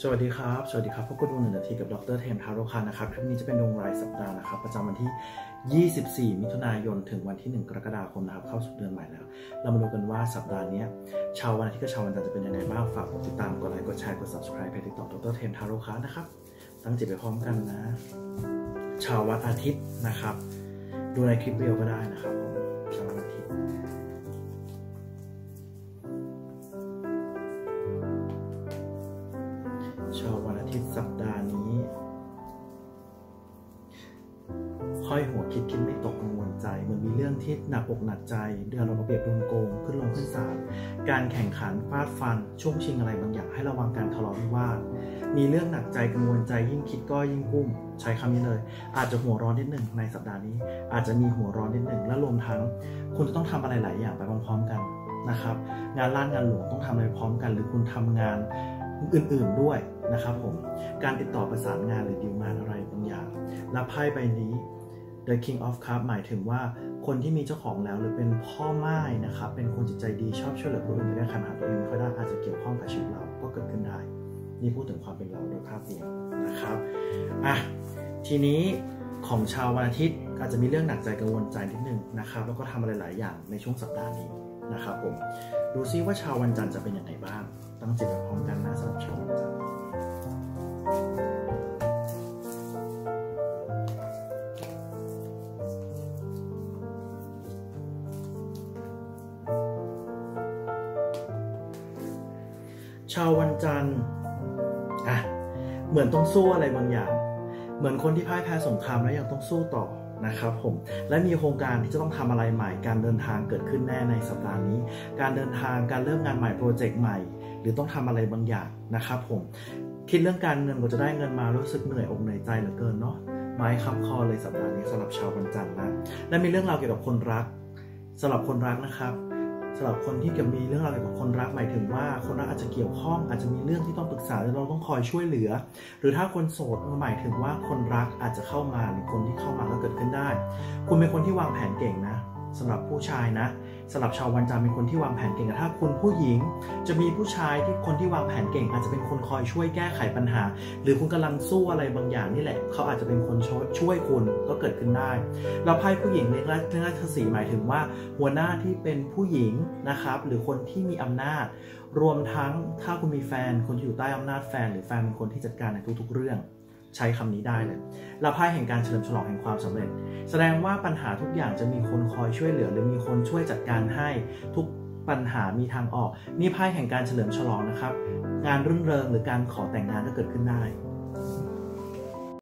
สวัสดีครับ สวัสดีครับพบกันดูหนึ่งนาทีกับดรเทมทาโรคานะครับคลิปนี้จะเป็นดวงรายสัปดาห์นะครับ ประจำวันที่ 24 มิถุนายน ถึงวันที่ 1 กรกฎาคมนะครับ เข้าสู่เดือนใหม่แล้ว เรามาดูกันว่าสัปดาห์นี้ชาววันอาทิตย์กับชาววันจันทร์จะเป็นยังไงบ้าง ฝากกดติดตาม กดไลค์ กดแชร์ กด subscribe เพจติดต่อดรเทมทาโรคานะครับ ตั้งจิตไปพร้อมกันนะ ชาววันอาทิตย์นะครับ ดูในคลิปวิดีโอก็ได้นะครับชาววันอาทิตย์าววันอาทิตย์สัปดาห์นี้ ค่อยหัวคิดคิดไม่ตกกังวลใจเหมือนมีเรื่องที่หนักอกหนักใจ เดือนเรามาเปรียบโดนโกง ขึ้นลงขึ้นศาลการแข่งขันฟาดฟัน ช่วงชิงอะไรบางอย่างให้ระวังการทะเลาะวิวาทมีเรื่องหนักใจกังวลใจยิ่งคิดก็ยิ่งกุ้ม ใช้คำนี้เลย อาจจะหัวร้อนนิดหนึ่งในสัปดาห์นี้ อาจจะมีหัวร้อนนิดหนึ่งและรวมทั้ง คุณจะต้องทำอะไรหลายอย่างไปพร้อมๆกันนะครับ งานล้านงานหลวงต้องทำอะไรพร้อมกัน หรือคุณทำงาน อื่นๆด้วยนะครับผม การติดต่อประสานงานหรือดีลงานอะไรบางอย่าง และไพ่ใบนี้ The King of Cups หมายถึงว่าคนที่มีเจ้าของแล้วหรือเป็นพ่อไม้นะครับ เป็นคนจิตใจดีชอบช่วยเหลือคนอื่นแต่แก้ไขปัญหาตัวเองไม่ค่อยได้อาจจะเกี่ยวข้องกับชีวิตเราก็เกิดขึ้นได้ นี่พูดถึงความเป็นเราโดยภาพรวมนะครับอะทีนี้ของชาววันอาทิตย์อาจจะมีเรื่องหนักใจกังวลใจนิดนึงนะครับ แล้วก็ทำอะไรหลายอย่างในช่วงสัปดาห์นี้ นะครับผมดูซิว่าชาววันจันทร์จะเป็นยังไงบ้าง ตั้งจิตพร้อมกันนะสำหรับชาววันจันทร์ชาววันจันทร์อะเหมือนต้องสู้อะไรบางอย่าง เหมือนคนที่พ่ายแพ้สงครามแล้วยังต้องสู้ต่อ นะครับผมและมีโครงการที่จะต้องทำอะไรใหม่ การเดินทางเกิดขึ้นแน่ในสัปดาห์นี้ การเดินทางการเริ่มงานใหม่โปรเจกต์ใหม่ หรือต้องทำอะไรบางอย่างนะครับผมคิดเรื่องการเงินก็จะได้เงินมารู้สึกเหนื่อยอกเหนื่อยใจเหลือเกินเนาะไม้คับคอเลยสัปดาห์นี้สำหรับชาววันจันทร์นะและมีเรื่องราวเกี่ยวกับคนรักสำหรับคนรักนะครับำหรับคนที่เกี่ยวมีเรื่องราวเกี่ยวกับคนรักหมายถึงว่า คนรักอาจจะเกี่ยวข้องอาจจะมีเรื่องที่ต้องปรึกษาและเราต้องคอยช่วยเหลือ หรือถ้าคนโสดหมายถึงว่าคนรักอาจจะเข้ามาหรือคนที่เข้ามาก็เกิดขึ้นได้ คุณเป็นคนที่วางแผนเก่งนะ สำหรับผู้ชายนะสำหรับชาววันจันทร์เป็นคนที่วางแผนเก่งแต่ถ้าคุณผู้หญิง จะมีผู้ชายที่คนที่วางแผนเก่ง อาจจะเป็นคนคอยช่วยแก้ไขปัญหา หรือคุณกำลังสู้อะไรบางอย่างนี่แหละ เขาอาจจะเป็นคนช่วยวยคุณก็เกิดขึ้นได้เราไพ่ผู้หญิงในราชราชสีห์หมายถึงว่า หัวหน้าที่เป็นผู้หญิงนะครับ หรือคนที่มีอำนาจ รวมทั้งถ้าคุณมีแฟนคนที่อยู่ใต้อำนาจแฟน หรือแฟนเป็นคนที่จัดการในทุก ๆ เรื่อง ใช้คำนี้ได้เลยเราไพ่แห่งการเฉลิมฉลองแห่งความสำเร็จ แสดงว่าปัญหาทุกอย่างจะมีคนคอยช่วยเหลือ หรือมีคนช่วยจัดการให้ทุกปัญหามีทางออก นี่ไพ่แห่งการเฉลิมฉลองนะครับ งานรื่นเริงหรือการขอแต่งงานก็เกิดขึ้นได้